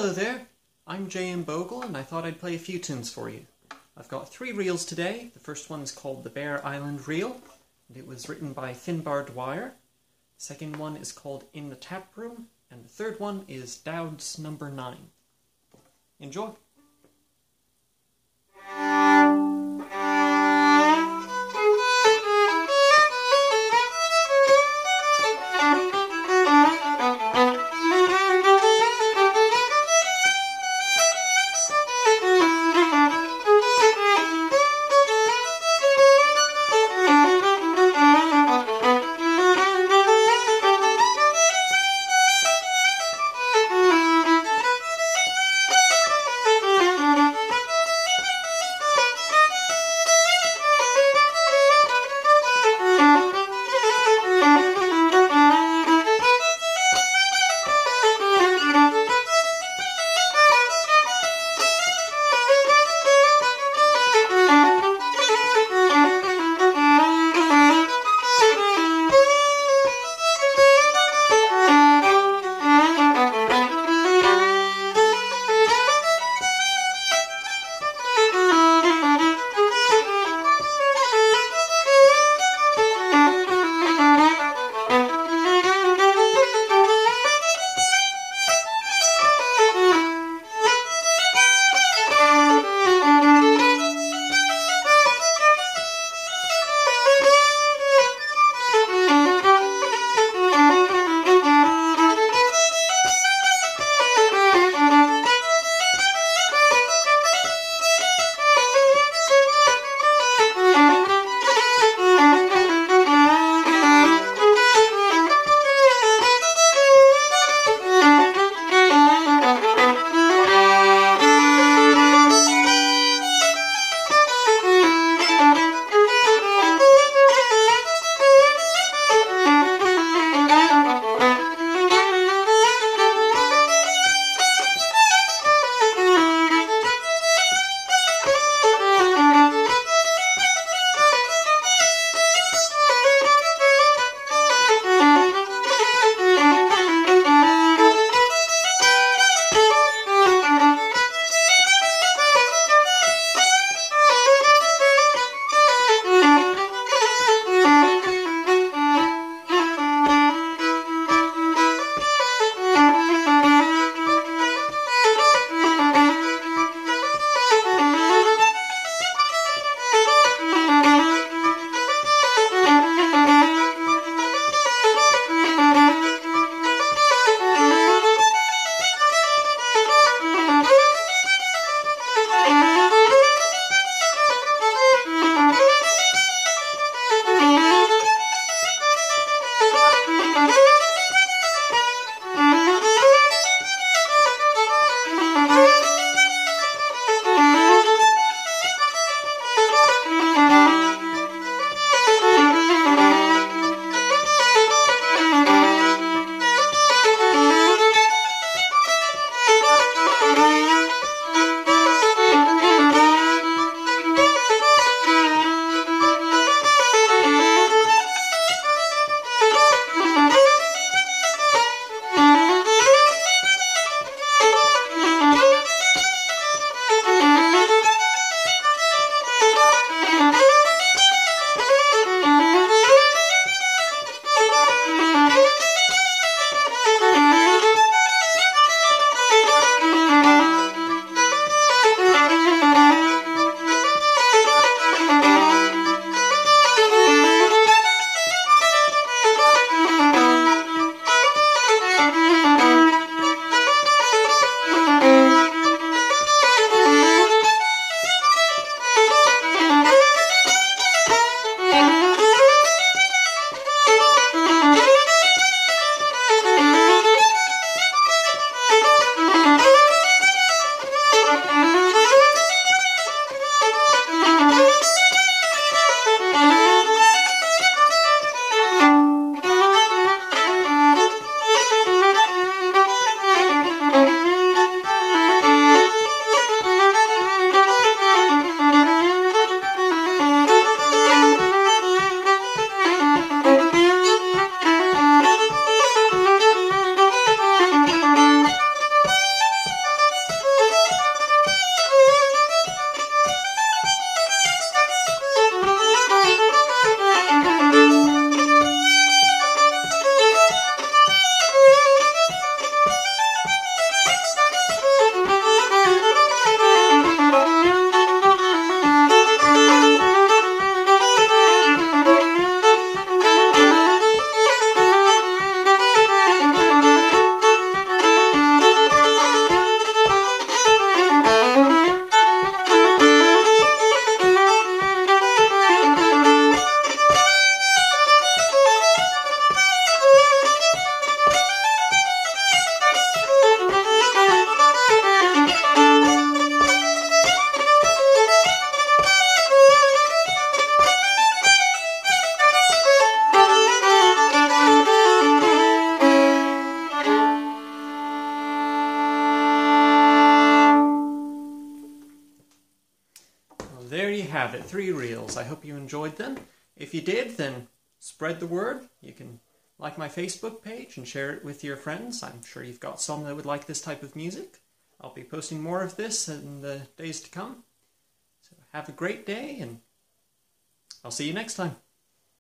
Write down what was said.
Hello there, I'm J.M. Bogle, and I thought I'd play a few tunes for you. I've got three reels today. The first one's called the Beare Island Reel, and it was written by Finbar Dwyer. The second one is called In the Tap Room, and the third one is Dowd's Number 9. Enjoy! You have it, three reels. I hope you enjoyed them. If you did, then spread the word. You can like my Facebook page and share it with your friends. I'm sure you've got some that would like this type of music. I'll be posting more of this in the days to come. So have a great day, and I'll see you next time.